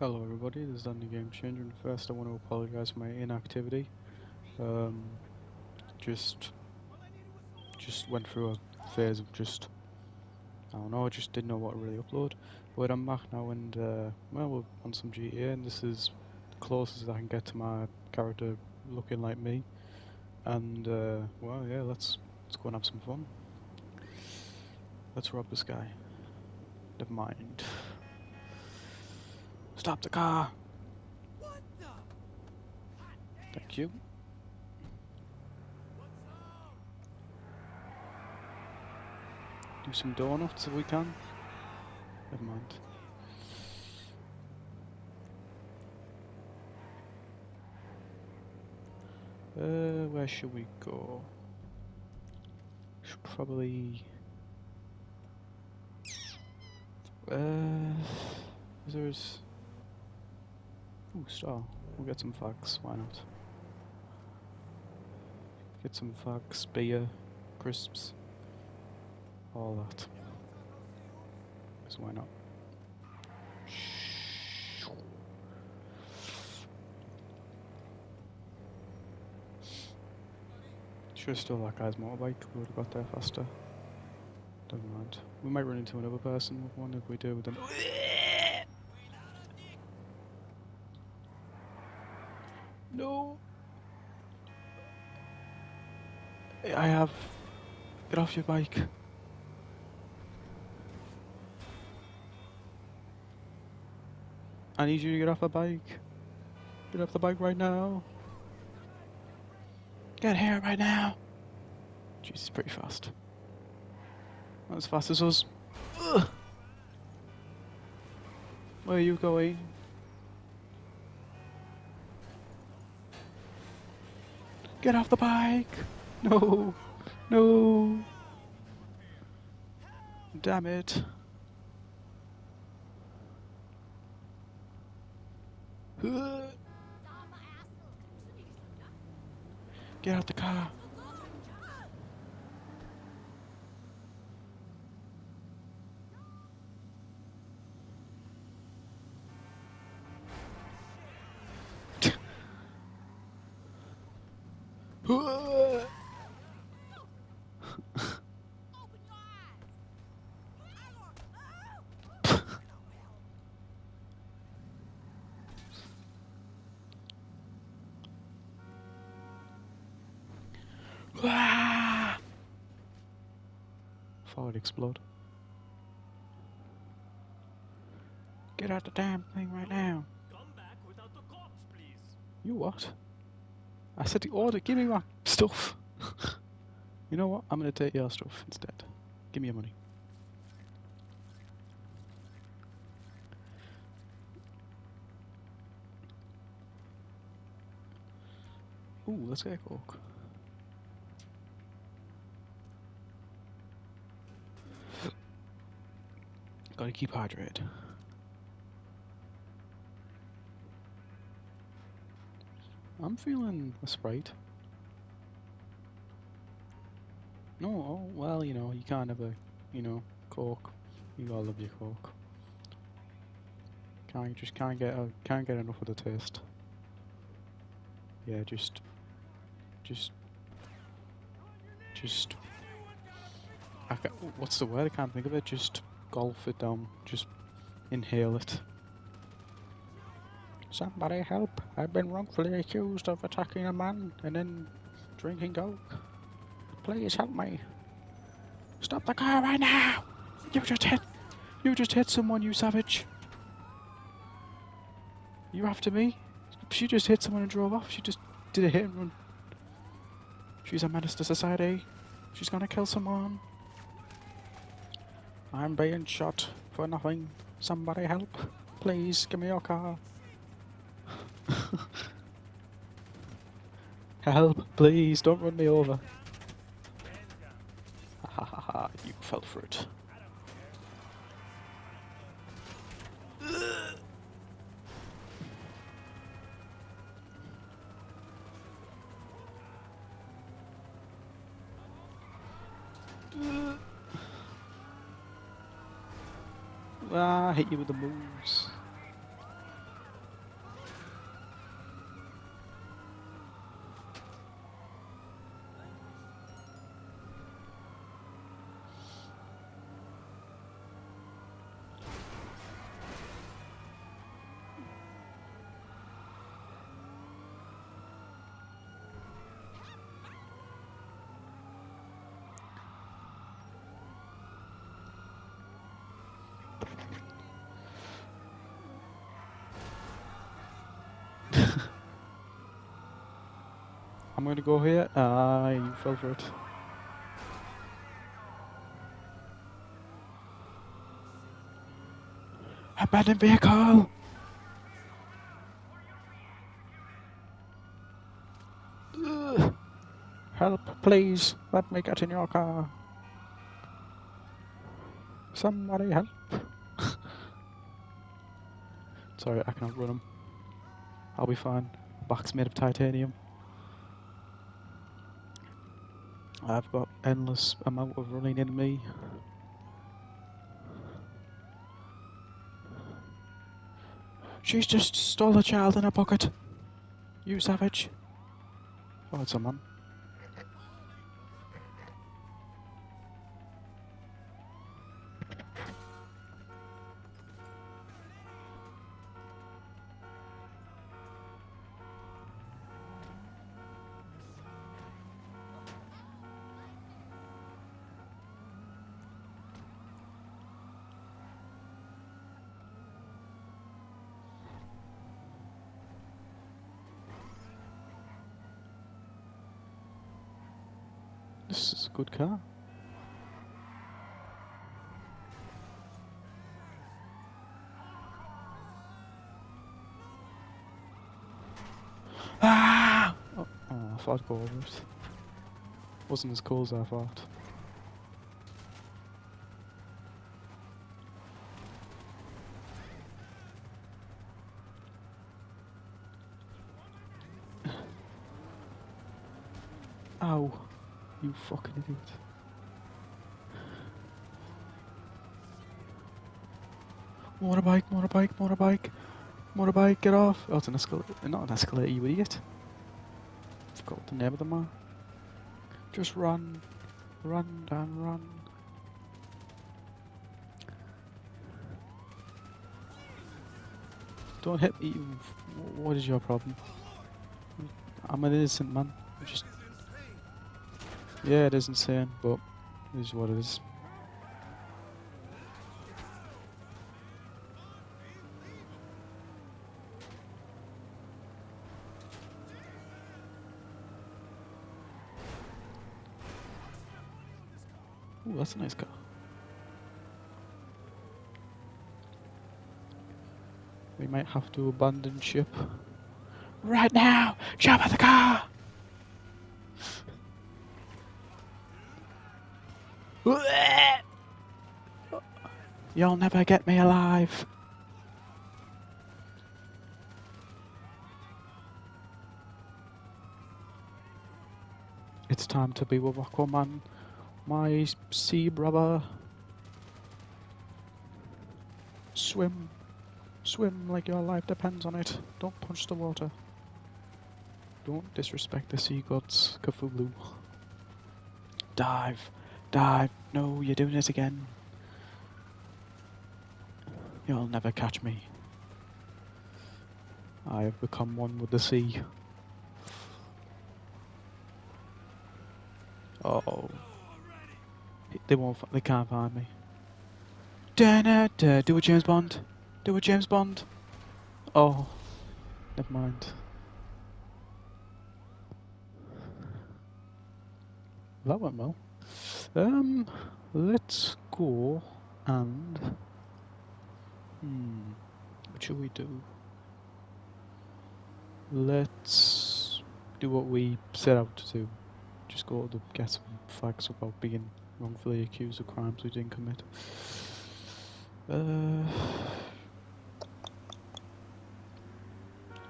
Hello everybody, this is Dan The Game Changer and first I want to apologise for my inactivity. Um, just just went through a phase of just I don't know, I just didn't know what to really upload. But I'm back now and uh, well we're on some GTA and this is closest I can get to my character looking like me. And uh, well yeah, let's let's go and have some fun. Let's rob this guy. Never mind. Stop the car! Thank you. Do some donuts if we can. Never mind. Uh, where should we go? Should probably. Uh, there's. Ooh, star. We'll get some fags, why not? Get some fags, beer, crisps, all that. Because why not? Should have stole that guy's motorbike, we would have got there faster. Never mind. We might run into another person with one if we do, then. No. I have. Get off your bike. I need you to get off the bike. Get off the bike right now. Get here right now. Jesus, pretty fast. Not as fast as us. Ugh. Where are you going? Get off the bike! No! No! Damn it. Get out the car! Explode. Get out the damn thing right now. Come back without the cops, please. You what? I said the order, give me my stuff. you know what? I'm gonna take your stuff instead. Give me your money. Ooh, let's get a coke. Gotta keep hydrated. I'm feeling a sprite. No, oh, well, you know, you can't have a, you know, coke. You gotta love your coke. Can't, just can't get, a, can't get enough of the taste. Yeah, just, just, just, I ca what's the word? I can't think of it. Just golf it down. Just inhale it. Somebody help! I've been wrongfully accused of attacking a man and then drinking coke. Please help me. Stop the car right now! You just hit you just hit someone, you savage. You after me? She just hit someone and drove off. She just did a hit and run. She's a menace to society. She's gonna kill someone. I'm being shot for nothing. Somebody help. Please give me your car. Help, please, don't run me over. Ha ha ha, you fell for it. Ah, I hit you with the moves. I'm gonna go here. Ah, you fell for it. Abandoned vehicle! Help, please. Let me get in your car. Somebody help. Sorry, I cannot run them. I'll be fine. Back's made of titanium. I've got endless amount of running in me. She's just stole a child in her pocket. You savage. Oh, it's someone. This is a good car. Ah! Oh, oh, I thought I'd go over it. Wasn't as cool as I thought. Ow. You fucking idiot. Motorbike, motorbike, motorbike, motorbike, get off. Oh, it's an escalator. Not an escalator, you idiot. Forgot the name of the man. Just run. Run, Dan, run. Don't hit me. What is your problem? I'm an innocent man. I'm just yeah, it is insane, but it is what it is. Ooh, that's a nice car. We might have to abandon ship. Right now! Jump out the car! You'll never get me alive. It's time to be with Aquaman, my sea brother. Swim. Swim like your life depends on it. Don't punch the water. Don't disrespect the sea gods, Cthulhu. Dive. Dive. No, you're doing it again. You'll never catch me. I have become one with the sea. Oh. They won't. They can't find me. Da da Do a James Bond. Do a James Bond. Oh. Never mind. That went well. Um, let's go and. Hmm. What should we do? Let's do what we set out to do. Just go to get some facts about being wrongfully accused of crimes we didn't commit. Uh.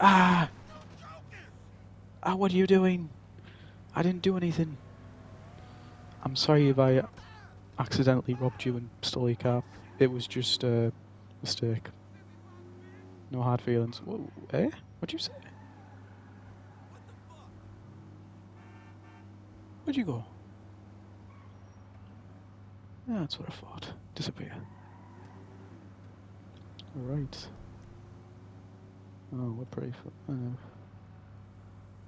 Ah! Ah, what are you doing? I didn't do anything. I'm sorry if I accidentally robbed you and stole your car. It was just a mistake. No hard feelings. Whoa, eh? What'd you say? Where'd you go? That's what I thought. Disappear. Alright. Oh, we're pretty. F- uh,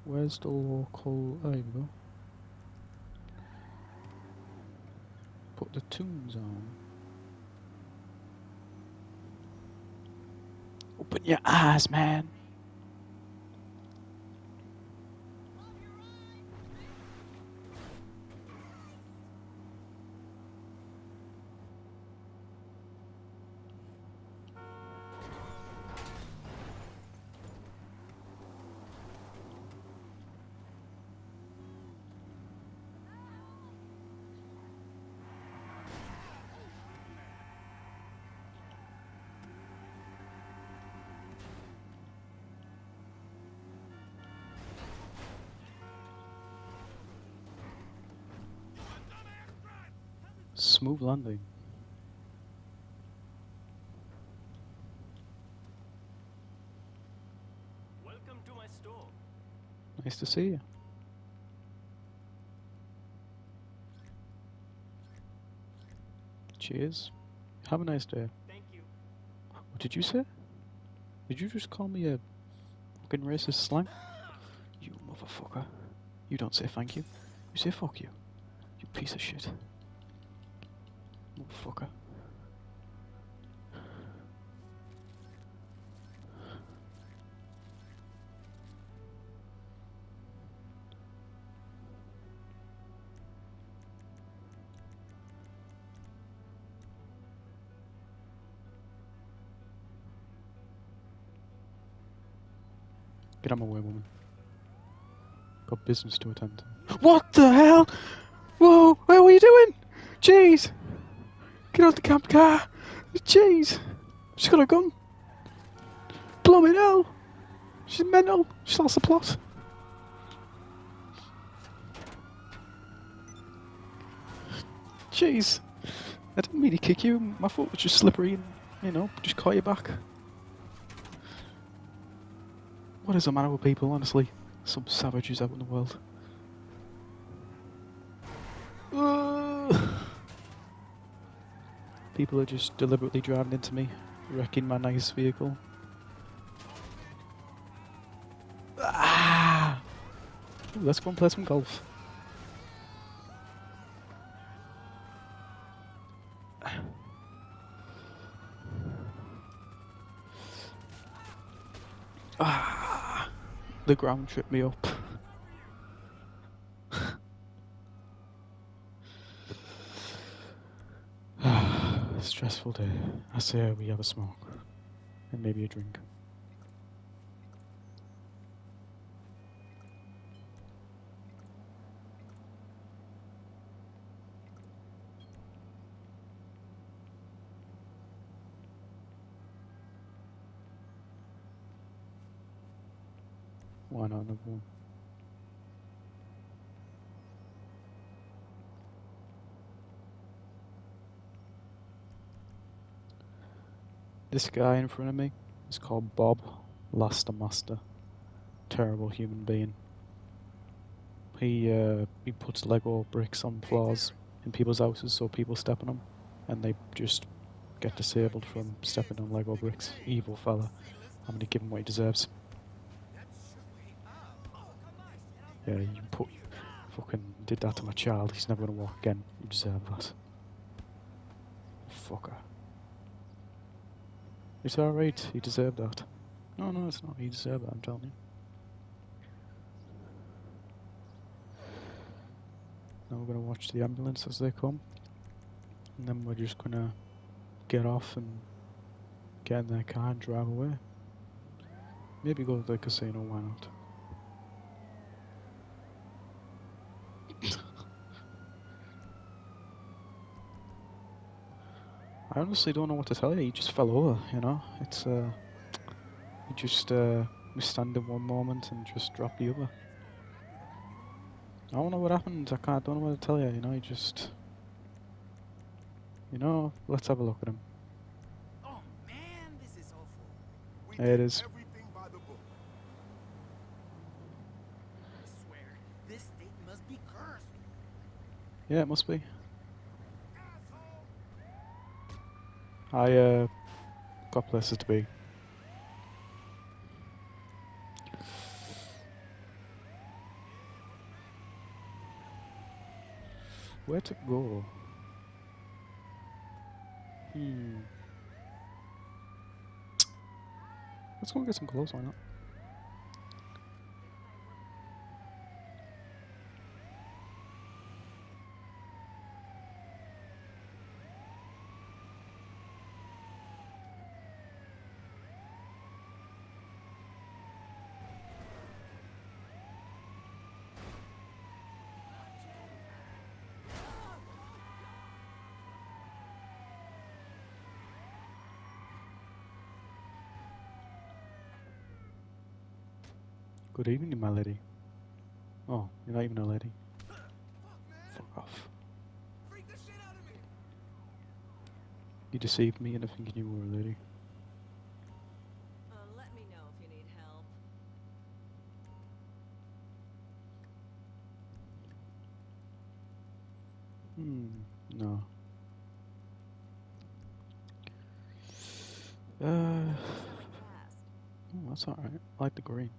where's the local. There you go. Put the tunes on. Open your eyes, man. Smooth landing. Welcome to my store. Nice to see you. Cheers. Have a nice day. Thank you. What did you say? Did you just call me a fucking racist slang? You motherfucker. You don't say thank you. You say fuck you. You piece of shit. Motherfucker. Get out of my way, woman. Got business to attend to. What the hell? Whoa, what are you doing? Jeez! Get out the camp car! Jeez! She's got a gun! Blooming hell! She's mental! She's lost the plot! Jeez! I didn't mean to kick you, my foot was just slippery and, you know, just caught you back. What is the matter with people, honestly? Some savages out in the world. Ugh. People are just deliberately driving into me, wrecking my nice vehicle. Ah! Ooh, let's go and play some golf. Ah! The ground tripped me up. Stressful day. I say we have a smoke. And maybe a drink. Why not another one? This guy in front of me is called Bob Laster Master. Terrible human being. He uh, he puts Lego bricks on floors in people's houses so people step on them, and they just get disabled from stepping on Lego bricks. Evil fella. I'm gonna give him what he deserves. Yeah, you put fucking did that to my child. He's never gonna walk again. You deserve that. Fucker. It's alright. He deserved that. No, no, it's not. He deserved that. I'm telling you. Now we're gonna watch the ambulance as they come, and then we're just gonna get off and get in their car and drive away. Maybe go to the casino. Why not? I honestly don't know what to tell you. He just fell over, you know. It's uh, he just uh, was standing one moment and just dropped the other. I don't know what happened. I can't. Don't know what to tell you. You know, he just, you know. Let's have a look at him. Oh man, this is awful. We There it did. Everything by the book. I swear, this state must be cursed. Yeah, it must be. I uh, got places to be. Where to go? Hmm. Let's go and get some clothes, why not? Good evening, my lady. Oh, you're not even a lady. Fuck. Fuck off. Freak the shit out of me. You deceived me into thinking you were a lady. Uh, let me know if you need help. Hmm, no. Uh, oh, that's alright. I like the green.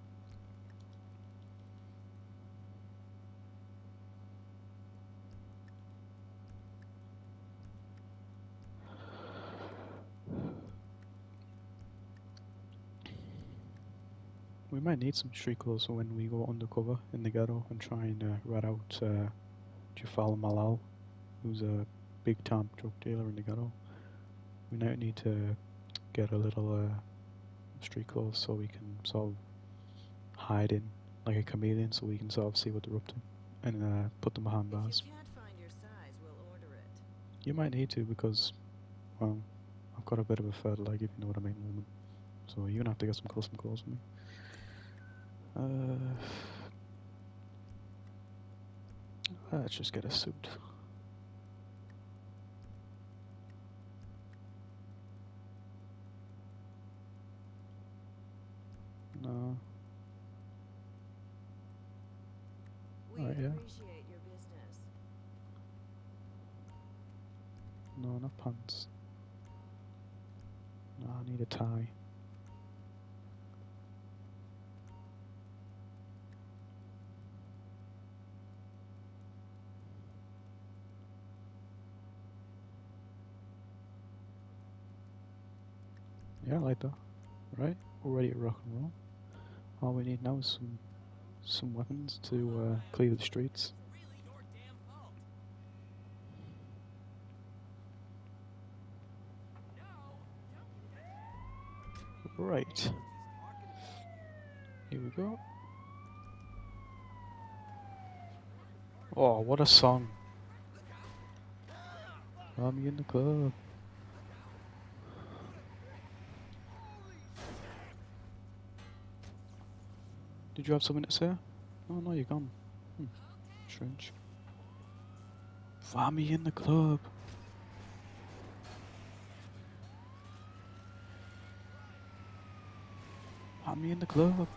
Might need some street clothes when we go undercover in the ghetto and try and uh, rat out uh, Jafal Malal, who's a big time drug dealer in the ghetto. We might need to get a little uh, street clothes so we can sort of hide in like a chameleon so we can sort of see what they're up to and uh, put them behind bars. You can't find your size, we'll. You might need to because, well, I've got a bit of a third leg if you know what I mean, woman. So you're gonna have to get some custom clothes for me. Uh, let's just get a suit. No. We Alright, yeah. appreciate your business. No, not pants. No, I need a tie. Yeah, like that. Right, we're ready to rock and roll. All we need now is some some weapons to uh, clear the streets. Right. Here we go. Oh, what a song. I'm in the club. Did you have something to say? Oh no, you're gone. Hmm. Strange. Find me in the club. Find me in the club.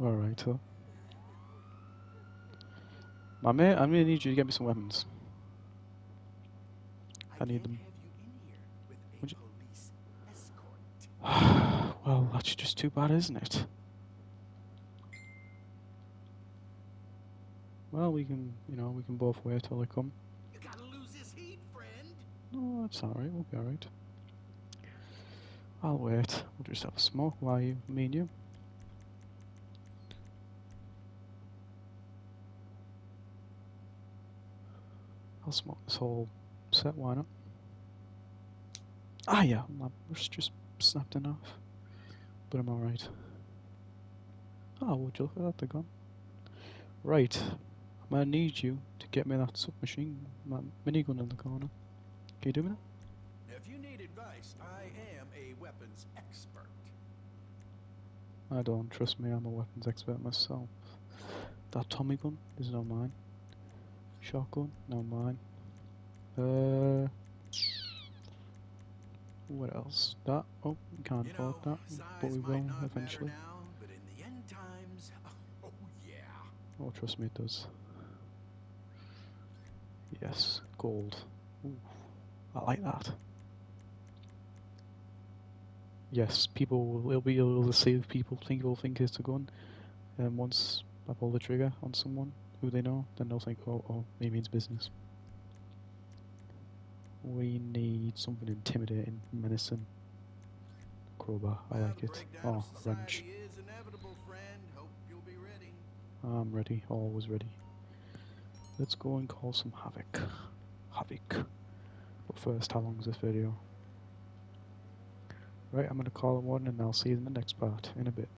Alright, so. My mate, I'm gonna need you to get me some weapons. I need them. have you in here with a Would you- well, that's just too bad, isn't it? Well, we can, you know, we can both wait till they come. You gotta lose this heat, friend. No, that's alright, we'll be alright. I'll wait. We'll just have a smoke while you, me and you. I'll smoke this whole set, why not? Ah, yeah, my wrist just snapped in half. But I'm alright. Oh, would you look at that, they're gone. Right, I'm gonna need you to get me that submachine that minigun in the corner. Can you do me that? If you need advice, I am a weapons expert. I don't trust me, I'm a weapons expert myself. That Tommy gun is not mine. Shotgun, not mine. Uh, what else? That oh, we can't You afford know, that, but we will eventually. Now, but in the end times, oh yeah. Oh, trust me, it does. Yes, gold. Ooh, I like that. Yes, people will will be able to save people think will think it's a gun, and once I pull the trigger on someone who they know, then they'll think, oh, oh, he means business. We need something intimidating, menacing. Crowbar, I like it. Oh, wrench. I'm ready, always ready. Let's go and call some havoc. Havoc. But first, how long is this video? Right, I'm gonna call it one and I'll see you in the next part in a bit.